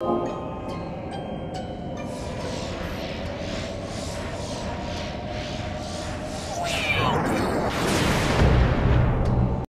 you.